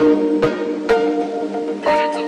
That's you.